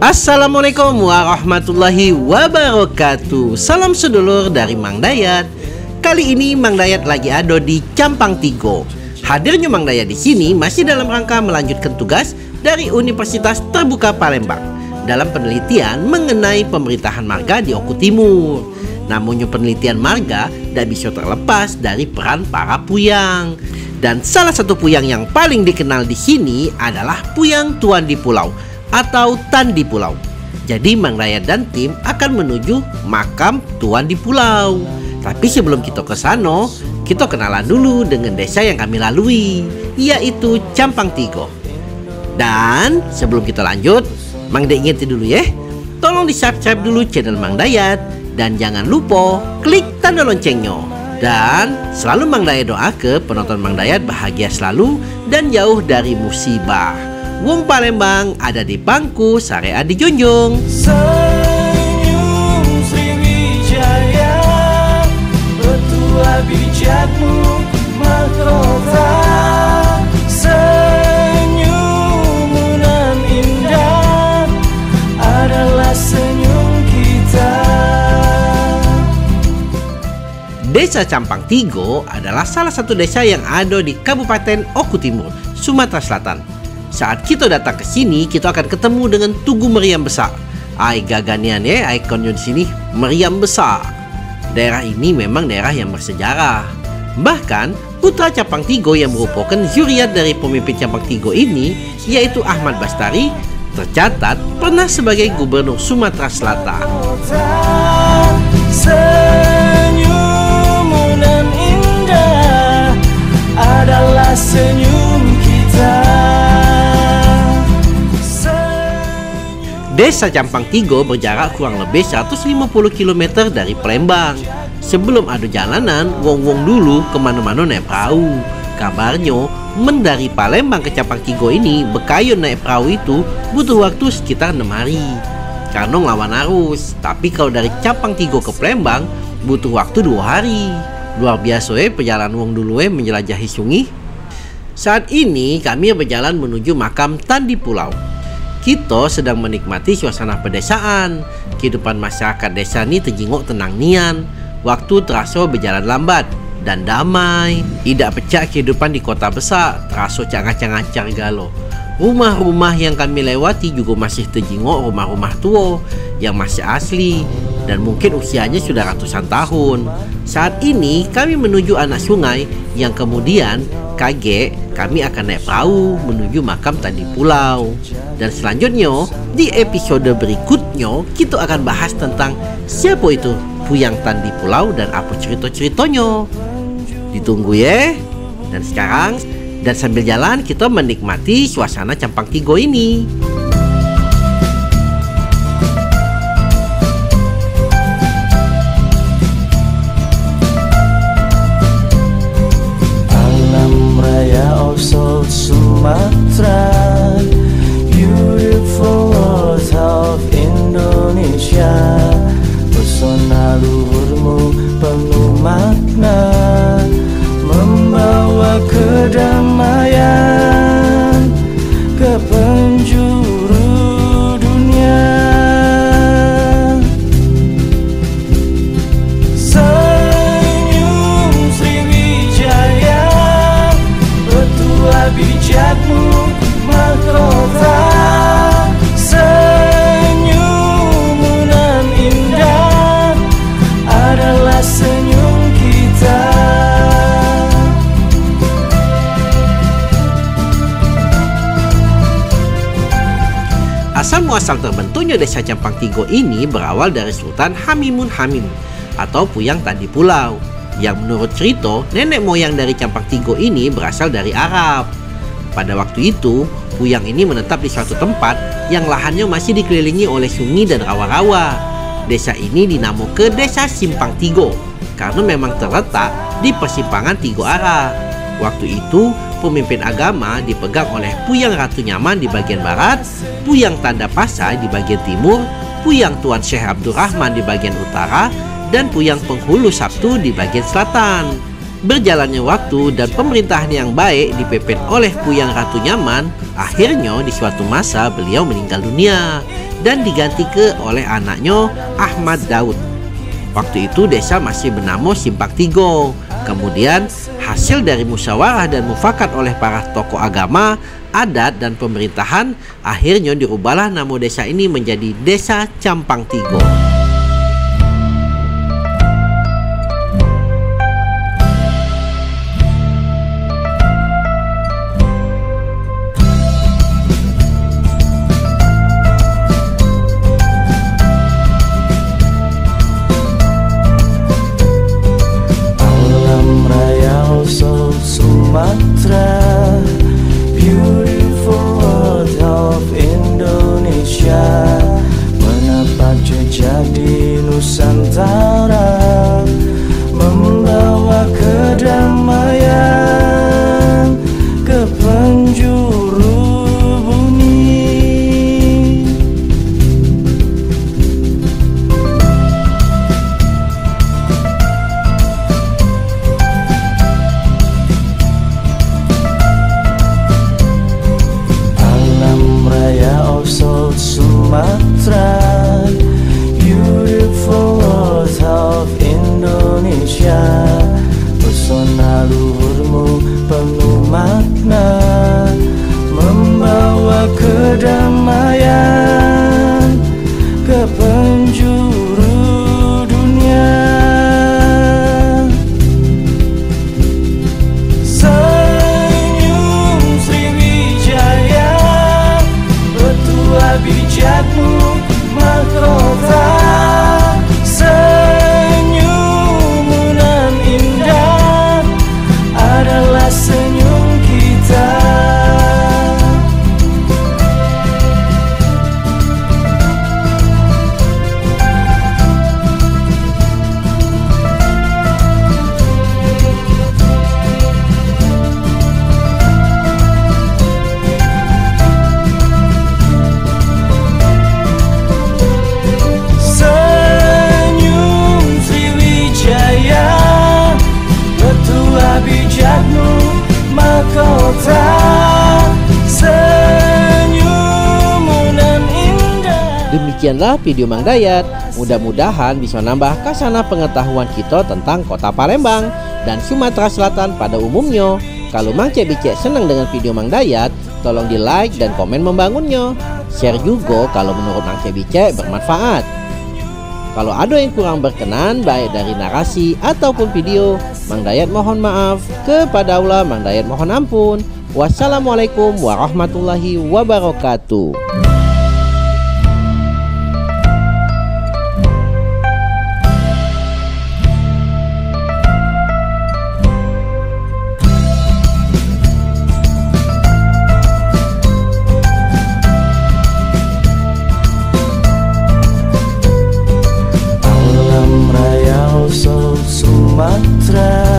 Assalamualaikum warahmatullahi wabarakatuh. Salam sedulur dari Mang Dayat. Kali ini Mang Dayat lagi ada di Campang Tigo. Hadirnya Mang Dayat di sini masih dalam rangka melanjutkan tugas dari Universitas Terbuka Palembang Dalam penelitian mengenai pemerintahan marga di Oku Timur. Namunnya penelitian marga tidak bisa terlepas dari peran para puyang. Dan salah satu puyang yang paling dikenal di sini adalah puyang tuan di pulau atau Tan di Pulau. Jadi Mang Raya dan tim akan menuju makam Tuan di Pulau. Tapi sebelum kita ke sana, kita kenalan dulu dengan desa yang kami lalui, yaitu Campang Tigo. Dan sebelum kita lanjut, Mang Dek ingetin dulu ya, tolong di subscribe dulu channel Mang Dayat dan jangan lupa klik tanda loncengnya. Dan selalu Mang Dayat doa ke penonton Mang Dayat bahagia selalu dan jauh dari musibah. Wong Palembang ada di bangku Syariat dijunjung. Senyum Sriwijaya Betua bijakmu mahkota Senyum nan indah Adalah senyum kita Desa Campang Tigo adalah salah satu desa yang ada di Kabupaten Oku Timur, Sumatera Selatan. Saat kita datang ke sini, kita akan ketemu dengan Tugu Meriam Besar. Ai gaganian ya, ikonnya di sini Meriam Besar. Daerah ini memang daerah yang bersejarah. Bahkan, putra Capang Tigo yang merupakan zuriat dari pemimpin Capang Tigo ini, yaitu Ahmad Bastari, tercatat pernah sebagai gubernur Sumatera Selatan. Senyum nan indah adalah senyum Desa Campang Tigo berjarak kurang lebih 150 km dari Palembang. Sebelum ada jalanan, wong-wong dulu ke mana-mana naik perahu. Kabarnya, men dari Palembang ke Campang Tigo ini, bekayun naik perahu itu butuh waktu sekitar 6 hari. Karena ngelawan arus, tapi kalau dari Campang Tigo ke Palembang, butuh waktu dua hari. Luar biasa ya perjalanan wong dulu ya menjelajahi sungai. Saat ini kami berjalan menuju makam Tandi Pulau kita sedang menikmati suasana pedesaan. Kehidupan masyarakat desa ini terjenguk tenang nian. Waktu terasa berjalan lambat dan damai. Tidak pecah kehidupan di kota besar, terasa cangar-cangar galo. Rumah-rumah yang kami lewati juga masih terjenguk rumah-rumah tua yang masih asli dan mungkin usianya sudah ratusan tahun. Saat ini kami menuju anak sungai yang kemudian kaget kami akan naik perahu menuju makam Tandi Pulau. Dan selanjutnya di episode berikutnya kita akan bahas tentang siapa itu Puyang Tandi Pulau dan apa cerita-ceritanya. Ditunggu ya. Dan sekarang dan sambil jalan kita menikmati suasana Campang Tigo ini. Asal muasal terbentuknya desa Campang Tigo ini berawal dari Sultan Hamimun Hamim atau Puyang Tadi Pulau yang menurut cerita nenek moyang dari Campang Tigo ini berasal dari Arab. Pada waktu itu, Puyang ini menetap di suatu tempat yang lahannya masih dikelilingi oleh sungai dan rawa-rawa. Desa ini dinamakan Desa Simpang Tigo karena memang terletak di persimpangan Tigo Arah. Waktu itu, pemimpin agama dipegang oleh Puyang Ratu Nyaman di bagian barat, Puyang Tanda Pasai di bagian timur, Puyang Tuan Syekh Abdurrahman di bagian utara, dan Puyang Penghulu Sabtu di bagian selatan. Berjalannya waktu dan pemerintahan yang baik dipimpin oleh Puyang Ratu Nyaman, akhirnya di suatu masa beliau meninggal dunia. dan diganti ke oleh anaknya Ahmad Daud. Waktu itu desa masih bernama Simpak Tigo. Kemudian hasil dari musyawarah dan mufakat oleh para tokoh agama, adat dan pemerintahan, akhirnya dirubahlah nama desa ini menjadi Desa Campang Tigo. Demikianlah video Mang Dayat. Mudah-mudahan bisa nambah kasana pengetahuan kita tentang kota Palembang dan Sumatera Selatan pada umumnya. Kalau Mang Cek Bicek senang dengan video Mang Dayat, tolong di like dan komen membangunnya. Share juga kalau menurut Mang Cek Bicek bermanfaat. Kalau ada yang kurang berkenan baik dari narasi ataupun video, Mang Dayat mohon maaf. Kepada Allah Mang Dayat mohon ampun. Wassalamualaikum warahmatullahi wabarakatuh. love.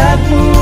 wajahmu